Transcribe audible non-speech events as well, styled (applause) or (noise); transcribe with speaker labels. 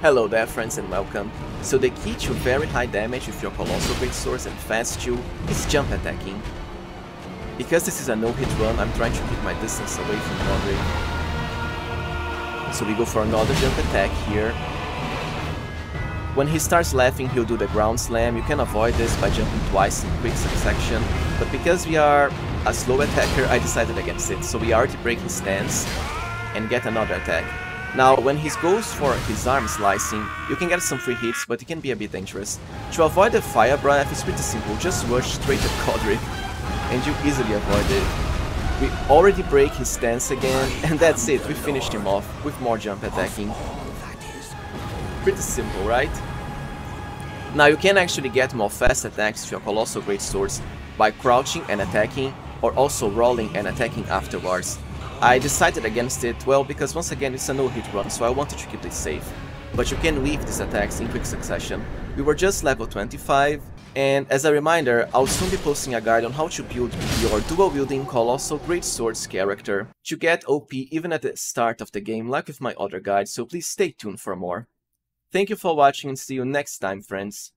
Speaker 1: Hello there friends and welcome. So the key to very high damage with your Colossal Greatswords and fast 2 is jump attacking. Because this is a no-hit run, I'm trying to keep my distance away from Godrick. So we go for another jump attack here. When he starts laughing, he'll do the ground slam. You can avoid this by jumping twice in quick succession, but because we are a slow attacker, I decided against it. So we already break his stance and get another attack. Now, when he goes for his arm slicing, you can get some free hits, but it can be a bit dangerous. To avoid the fire breath, it's pretty simple, just rush straight at Godrick, and you easily avoid it. We already break his stance again, (laughs) and that's it, we finished him off with more jump attacking. Pretty simple, right? Now you can actually get more fast attacks with your Colossal Great Swords by crouching and attacking, or also rolling and attacking afterwards. I decided against it, well, because once again it's a no-hit run, so I wanted to keep it safe. But you can weave these attacks in quick succession. We were just level 25, and as a reminder, I'll soon be posting a guide on how to build your dual-wielding Colossal Great Swords character to get OP even at the start of the game like with my other guides, so please stay tuned for more. Thank you for watching and see you next time, friends.